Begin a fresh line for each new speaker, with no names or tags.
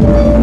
you.